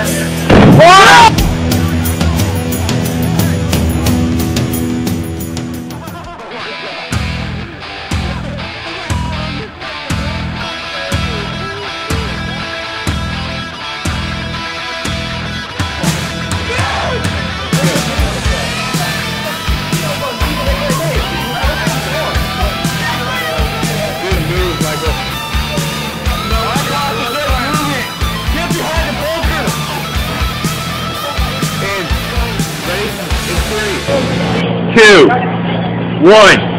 What? two, one.